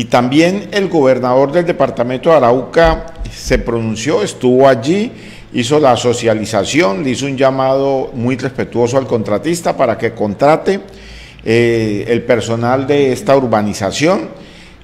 Y también el gobernador del departamento de Arauca se pronunció, estuvo allí, hizo la socialización, le hizo un llamado muy respetuoso al contratista para que contrate eh, el personal de esta urbanización.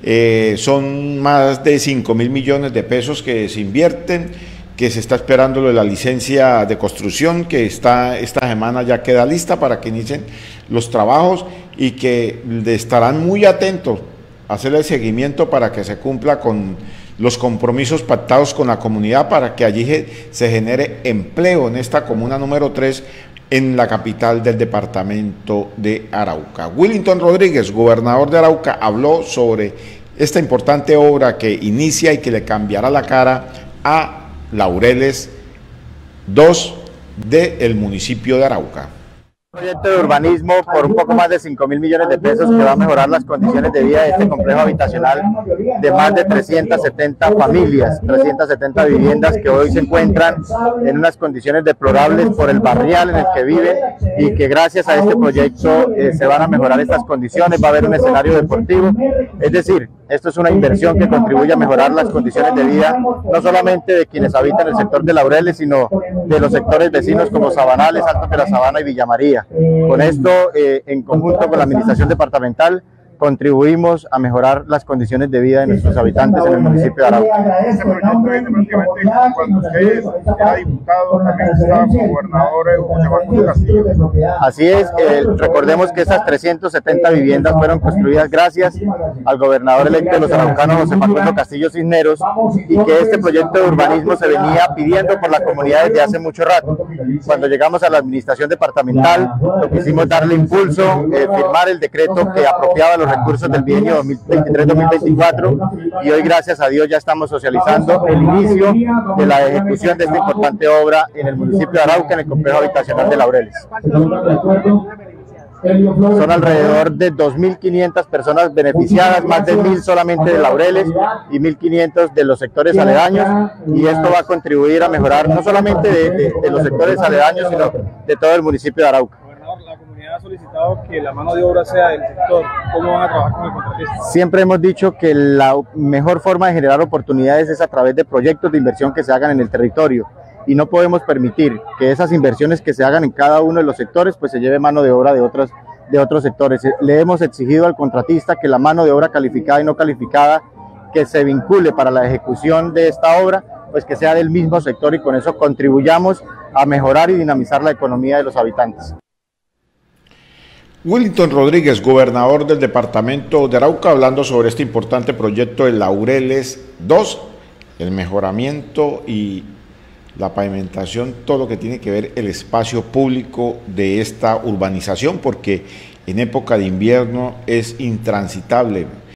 Eh, son más de 5 mil millones de pesos que se invierten, que se está esperando la licencia de construcción, que está esta semana ya queda lista para que inicien los trabajos y que estarán muy atentos hacer el seguimiento para que se cumpla con los compromisos pactados con la comunidad para que allí se genere empleo en esta comuna número 3 en la capital del departamento de Arauca. Willington Rodríguez, gobernador de Arauca, habló sobre esta importante obra que inicia y que le cambiará la cara a Laureles 2 del municipio de Arauca proyecto de urbanismo por un poco más de 5 mil millones de pesos que va a mejorar las condiciones de vida de este complejo habitacional de más de 370 familias, 370 viviendas que hoy se encuentran en unas condiciones deplorables por el barrial en el que viven y que gracias a este proyecto eh, se van a mejorar estas condiciones, va a haber un escenario deportivo, es decir, esto es una inversión que contribuye a mejorar las condiciones de vida, no solamente de quienes habitan el sector de Laureles, sino de los sectores vecinos como Sabanales, Alto de la Sabana y Villa María. Con esto, eh, en conjunto con la Administración Departamental, contribuimos a mejorar las condiciones de vida de nuestros habitantes en el municipio de Arauca. Este proyecto viene prácticamente cuando usted era diputado, también estaba como gobernador José Marcos Castillo. Así es, eh, recordemos que esas 370 viviendas fueron construidas gracias al gobernador electo de los araucanos, José Facundo Castillo Cisneros, y que este proyecto de urbanismo se venía pidiendo por la comunidad desde hace mucho rato. Cuando llegamos a la administración departamental, lo quisimos darle impulso, eh, firmar el decreto que apropiaba los recursos del bienio 2023-2024 y hoy gracias a Dios ya estamos socializando el inicio de la ejecución de esta importante obra en el municipio de Arauca, en el complejo habitacional de Laureles. Son alrededor de 2.500 personas beneficiadas, más de 1.000 solamente de Laureles y 1.500 de los sectores aledaños y esto va a contribuir a mejorar no solamente de, de los sectores aledaños, sino de todo el municipio de Arauca que la mano de obra sea del sector. ¿Cómo van a trabajar con el contratista? Siempre hemos dicho que la mejor forma de generar oportunidades es a través de proyectos de inversión que se hagan en el territorio y no podemos permitir que esas inversiones que se hagan en cada uno de los sectores pues se lleve mano de obra de otros de otros sectores. Le hemos exigido al contratista que la mano de obra calificada y no calificada que se vincule para la ejecución de esta obra, pues que sea del mismo sector y con eso contribuyamos a mejorar y dinamizar la economía de los habitantes. Willington Rodríguez, gobernador del departamento de Arauca, hablando sobre este importante proyecto de Laureles 2, el mejoramiento y la pavimentación, todo lo que tiene que ver el espacio público de esta urbanización, porque en época de invierno es intransitable